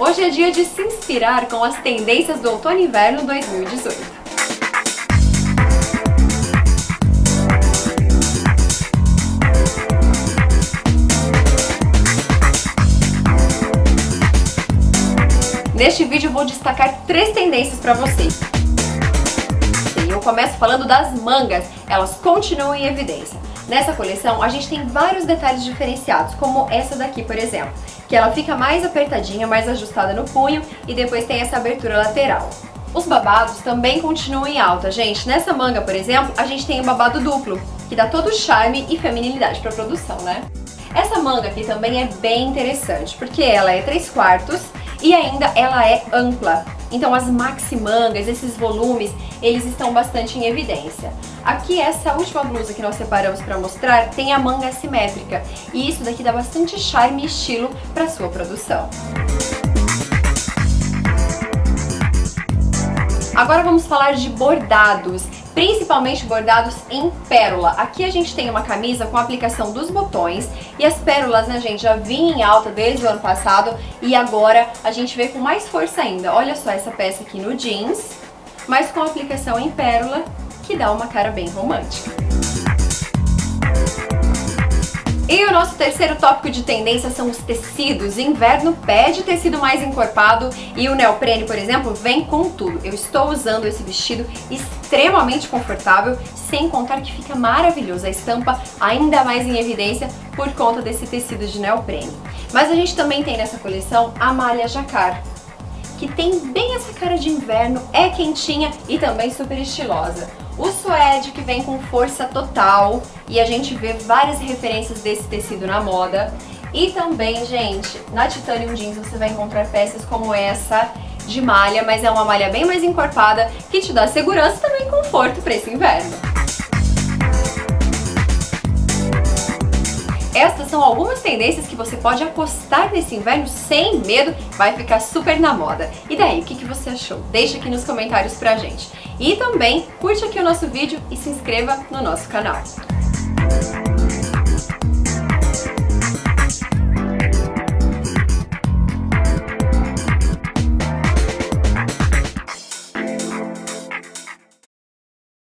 Hoje é dia de se inspirar com as tendências do outono e inverno 2018. Neste vídeo vou destacar três tendências para vocês. Eu começo falando das mangas, elas continuam em evidência. Nessa coleção a gente tem vários detalhes diferenciados, como essa daqui, por exemplo, que ela fica mais apertadinha, mais ajustada no punho e depois tem essa abertura lateral. Os babados também continuam em alta, gente. Nessa manga, por exemplo, a gente tem o babado duplo, que dá todo o charme e feminilidade para a produção, né? Essa manga aqui também é bem interessante, porque ela é 3 quartos e ainda ela é ampla. Então as maxi mangas, esses volumes, eles estão bastante em evidência. Aqui essa última blusa que nós separamos para mostrar tem a manga assimétrica e isso daqui dá bastante charme e estilo para sua produção. Agora vamos falar de bordados, principalmente bordados em pérola. Aqui a gente tem uma camisa com aplicação dos botões e as pérolas, né, gente, já vinham em alta desde o ano passado e agora a gente vê com mais força ainda. Olha só essa peça aqui no jeans, mas com aplicação em pérola que dá uma cara bem romântica. Nosso terceiro tópico de tendência são os tecidos. Inverno pede tecido mais encorpado e o neoprene, por exemplo, vem com tudo. Eu estou usando esse vestido extremamente confortável, sem contar que fica maravilhoso. A estampa ainda mais em evidência por conta desse tecido de neoprene. Mas a gente também tem nessa coleção a malha jacar, que tem bem essa cara de inverno, é quentinha e também super estilosa. O suede que vem com força total e a gente vê várias referências desse tecido na moda. E também, gente, na Titanium Jeans você vai encontrar peças como essa de malha, mas é uma malha bem mais encorpada que te dá segurança e também conforto para esse inverno. São algumas tendências que você pode apostar nesse inverno sem medo, vai ficar super na moda. E daí, o que, você achou? Deixa aqui nos comentários pra gente. E também curte aqui o nosso vídeo e se inscreva no nosso canal.